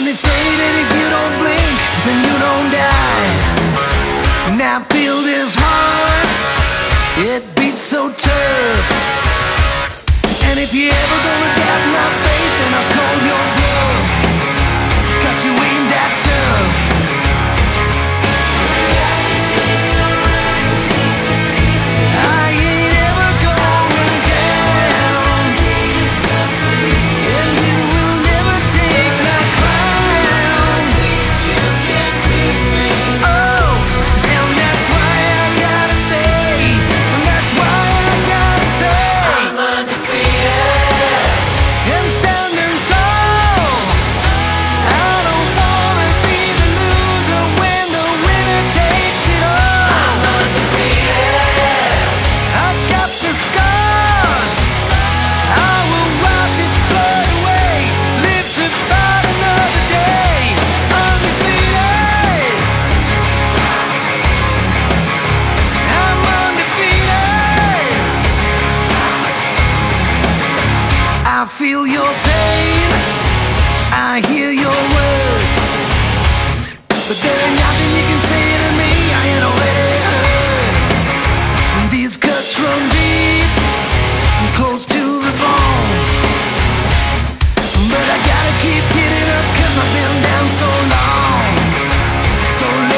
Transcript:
And they say that if you don't blink, then you don't die. Now feel is hard, it beats so tough. And if you ever gonna doubt my faith, then I'll call your bluff. cut you I feel your pain, I hear your words, but there ain't nothing you can say to me. I ain't aware. These cuts run deep and close to the bone, but I gotta keep getting up i I've been down so long, so long.